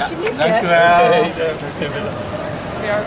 Alsjeblieft. Ja, dank u wel. Ja.